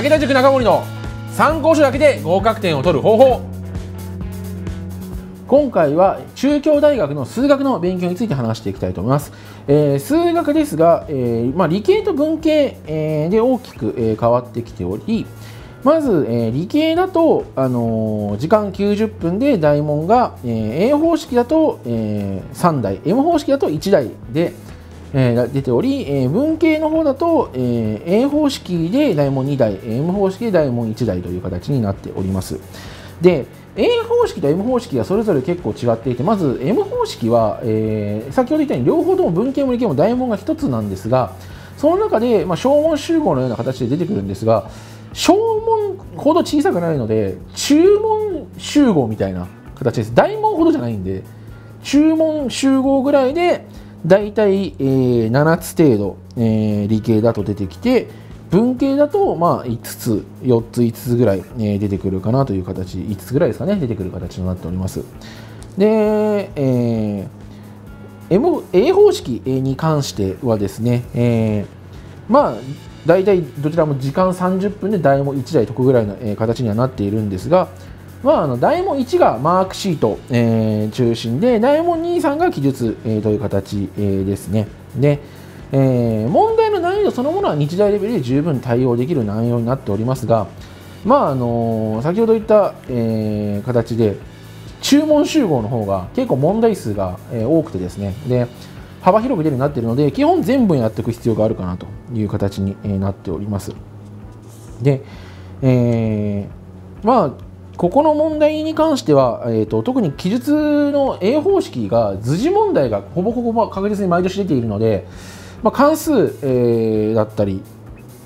武田塾中森の参考書だけで合格点を取る方法。今回は中京大学の数学の勉強について話していきたいと思います、えー、数学ですが、えー、まあ、理系と文系、えー、で大きく、え変わってきておりまず、え理系だと、あの時間90分で大問が、え A 方式だと、え3台 M 方式だと1台で、えー、出ており、えー、文系の方だと、えー、A 方式で大門2台 M 方式で大門1台という形になっております。で A 方式と M 方式がそれぞれ結構違っていてまず M 方式は、えー、先ほど言ったように両方とも文系も理系も大門が1つなんですがその中で、まあ、小門集合のような形で出てくるんですが小門ほど小さくないので中門集合みたいな形です。大門ほどじゃないんで中門集合ぐらいで大体、えー、7つ程度、えー、理系だと出てきて文系だと、まあ、5つ4つ5つぐらい、え、出てくるかなという形5つぐらいですかね出てくる形となっております。で、えー M、A 方式に関してはですね、えー、まあ大体どちらも時間30分で台も1台解くぐらいの形にはなっているんですが、まあ、あの大門1がマークシート、えー、中心で大門2、3が記述、えー、という形、えー、ですね。で、えー、問題の難易度そのものは日大レベルで十分対応できる内容になっておりますが、まああのー、先ほど言った、えー、形で注文集合の方が結構問題数が、えー、多くてですねで幅広く出るようになっているので基本全部やっていく必要があるかなという形に、えー、なっております。で、えー、まあここの問題に関しては、えーと、特に記述の A 方式が図示問題がほぼほぼ確実に毎年出ているので、まあ、関数、えー、だったり、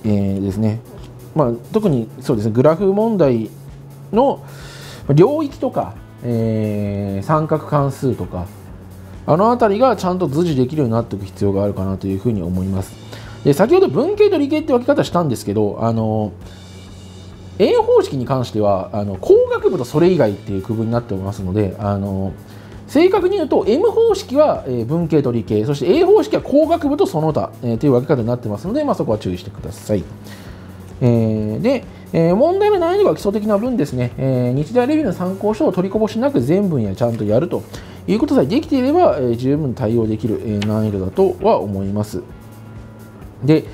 えー、ですね、まあ、特にそうですねグラフ問題の領域とか、えー、三角関数とかあの辺りがちゃんと図示できるようになっていく必要があるかなというふうに思います。で先ほど文系と理系って分け方したんですけどあの A 方式に関してはあの工学部とそれ以外っていう区分になっておりますのであの正確に言うと M 方式は、文系と理系そして A 方式は工学部とその他、えー、という分け方になってますので、まあ、そこは注意してください。えー、で、えー、問題の難易度が基礎的な分ですね、えー、日大レビューの参考書を取りこぼしなく全分野ちゃんとやるということさえできていれば、えー、十分対応できる、え難易度だとは思います。で、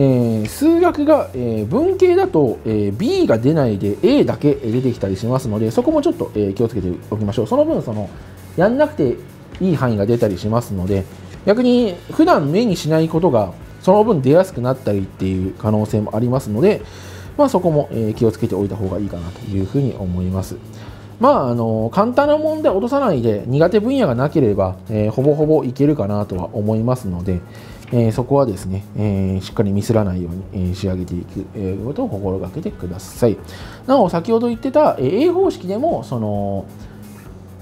えー、数学が、えー、文系だと、えー、B が出ないで A だけ出てきたりしますのでそこもちょっと、え気をつけておきましょうその分そのやんなくていい範囲が出たりしますので逆に普段目にしないことがその分出やすくなったりっていう可能性もありますので、まあ、そこも、え気をつけておいた方がいいかなというふうに思います。まあ、あの簡単な問題を落とさないで苦手分野がなければ、えー、ほぼほぼいけるかなとは思いますので、えー、そこはですね、えー、しっかりミスらないように、えー、仕上げていく、えことを心がけてください。なお、先ほど言ってた、え A 方式でも、その、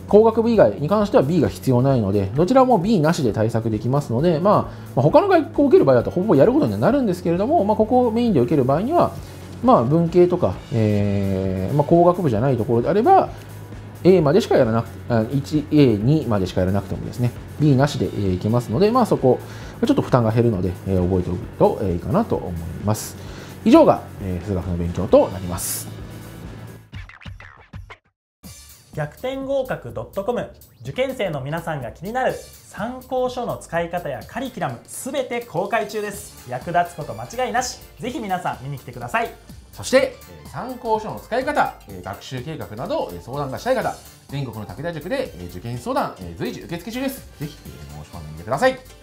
工学部以外に関しては B が必要ないので、どちらも B なしで対策できますので、ま、まあ、他の学校を受ける場合だとほぼやることにはなるんですけれども、まあ、ここをメインで受ける場合には、まあ、文系とか、えーまあ、工学部じゃないところであれば、A までしかやらなくて、1A、2までしかやらなくてもですね、B なしでいけますので、まあそこ、ちょっと負担が減るので、え覚えておくといいかなと思います。以上が、え数学の勉強となります。逆転合格 .com 受験生の皆さんが気になる参考書の使い方やカリキュラム全て公開中です。役立つこと間違いなし。ぜひ皆さん見に来てください。そして参考書の使い方学習計画など相談がしたい方全国の武田塾で受験相談随時受付中です。ぜひ申し込んでみてください。